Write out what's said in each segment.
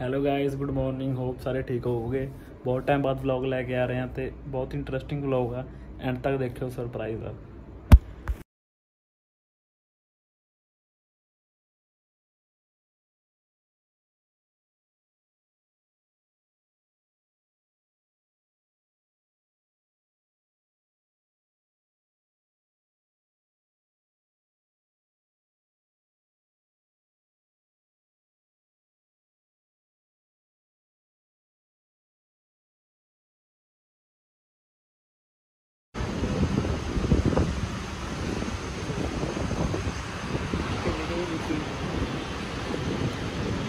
Hello guys good morning hope ਸਾਰੇ ਠੀਕ ਹੋਵੋਗੇ। ਬਹੁਤ ਟਾਈਮ ਬਾਅਦ ਵਲੌਗ ਲੈ ਕੇ ਆ ਰਹੇ ਹਾਂ ਤੇ ਬਹੁਤ ਇੰਟਰਸਟਿੰਗ ਵਲੌਗ ਆ। ਐਂਡ ਤੱਕ ਦੇਖਿਓ ਸਰਪ੍ਰਾਈਜ਼ ਆ।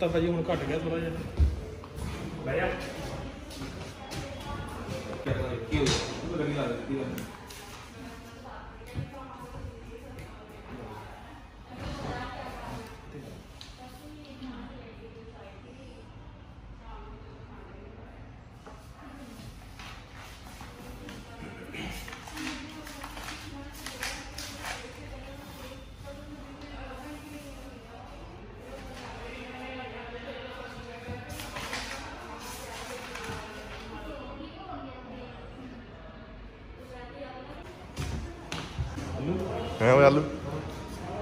ਤਾਂ ਭਾਜੀ ਹੁਣ ਘਟ ਗਿਆ ਥੋੜਾ ਜਿਹਾ। ਬੜਿਆ ਕੀ ਹੋ ਗਿਆ ਲੱਗੀ ਲਾ ਦਿੱਤੀ ਓਏ ਆਲੂ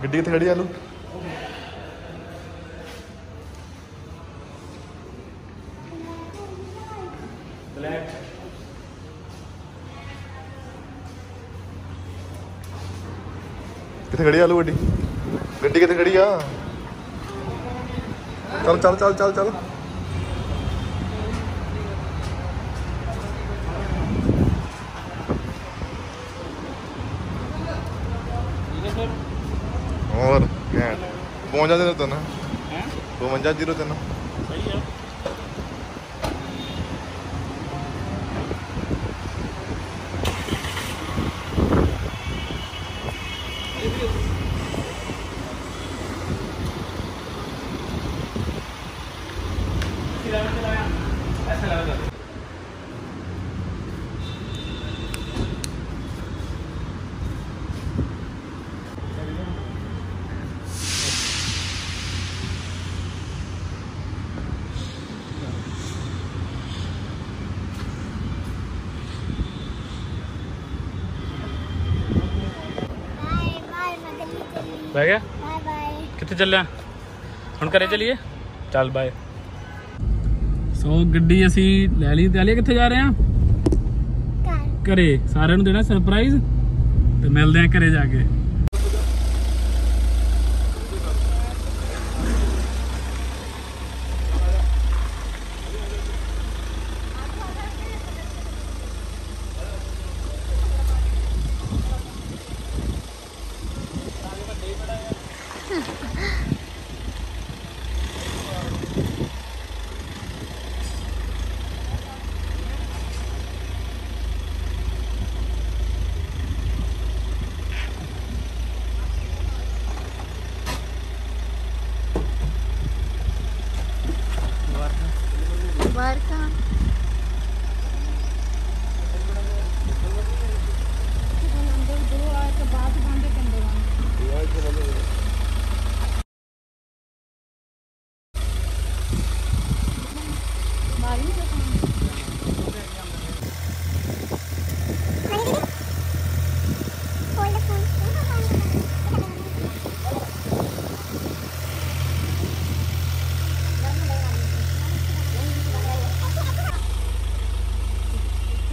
ਗੱਡੀ ਕਿੱਥੇ ਖੜੀ ਆ ਆਲੂ ਬਲੈਕ ਕਿੱਥੇ ਖੜੀ ਆ ਆਲੂ ਗੱਡੀ ਗੱਡੀ ਕਿੱਥੇ ਖੜੀ ਆ ਚੱਲ ਚੱਲ ਚੱਲ ਚੱਲ ਚੱਲ 52 ਦਿਨ ਤਨ ਹੈ 52 ਜ਼ੀਰੋ ਤਿੰਨ ਸਹੀ ਆ ऐसा लगा ਗਿਆ? Bye bye. ਕਿੱਥੇ ਚੱਲਿਆ? ਹੁਣ ਘਰੇ ਚੱਲੀਏ? ਚੱਲ ਬਾਏ। ਸੋ ਗੱਡੀ ਅਸੀਂ ਲੈ ਲਈ ਤੇ ਆਲੀਏ ਕਿੱਥੇ ਜਾ ਰਹੇ ਘਰ। ਘਰੇ। ਸਾਰਿਆਂ ਨੂੰ ਦੇਣਾ ਸਰਪ੍ਰਾਈਜ਼ ਤੇ ਮਿਲਦੇ ਆਂ ਘਰੇ ਜਾ ਕੇ।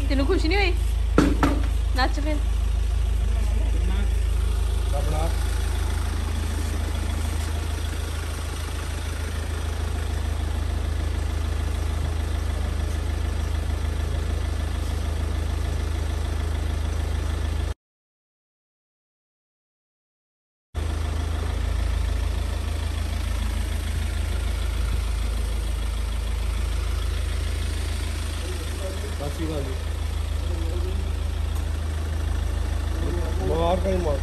Tu nous continues Naturel. Thank tá you. marca.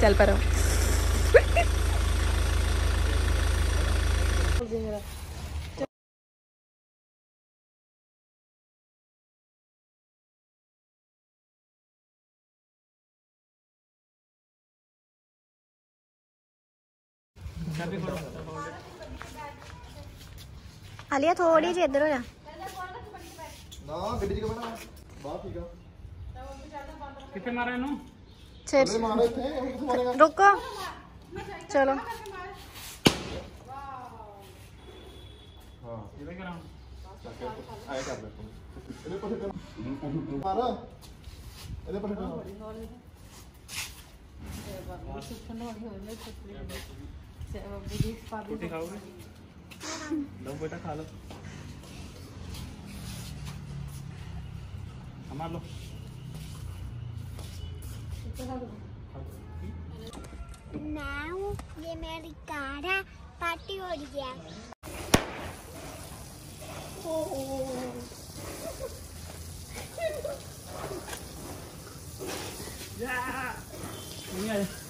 Chal. ਆਲਿਆ ਥੋੜੀ ਜਿਹੀ ਇੱਧਰ ਹੋ ਜਾ। ਨਾ ਗੱਡੀ 'ਚ ਨਾ ਬਾਹਰ ਠੀਕ ਆ। ਕਿੱਥੇ ਮਾਰਿਆ ਇਹਨੂੰ? ਛੇ ਰੁਕੋ। ਚਲੋ। ਹਾਂ। ਇਹਦਾ ਕਰਾਂ ਆਏ ਕਰ ਲੈ ਇਹਦੇ ਪਾਸੇ ਕਰ ਮਾਰ। ਇਹਦੇ ਪਾਸੇ ਕਰ लो बेटा खा लो। हमार लो। नाउ ये मेरी कारा पार्टी हो रही है। Yeah. yeah.